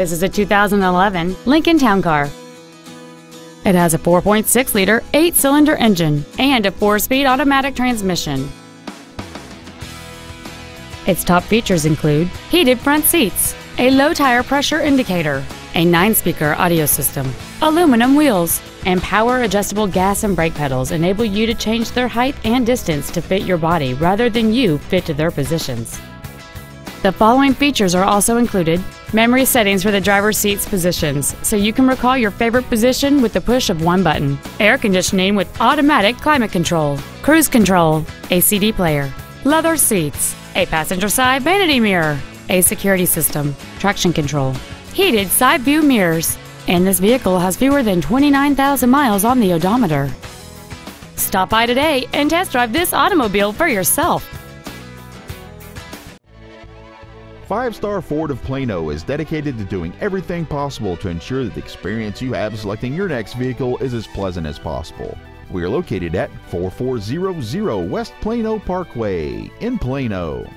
This is a 2011 Lincoln Town Car. It has a 4.6 liter, 8 cylinder engine and a 4 speed automatic transmission. Its top features include heated front seats, a low tire pressure indicator, a 9 speaker audio system, aluminum wheels, and power adjustable gas and brake pedals enable you to change their height and distance to fit your body rather than you fit to their positions. The following features are also included memory settings for the driver's seat's positions, so you can recall your favorite position with the push of one button, air conditioning with automatic climate control, cruise control, a CD player, leather seats, a passenger side vanity mirror, a security system, traction control, heated side view mirrors, and this vehicle has fewer than 29,000 miles on the odometer. Stop by today and test drive this automobile for yourself. Five Star Ford of Plano is dedicated to doing everything possible to ensure that the experience you have selecting your next vehicle is as pleasant as possible. We are located at 4400 West Plano Parkway in Plano.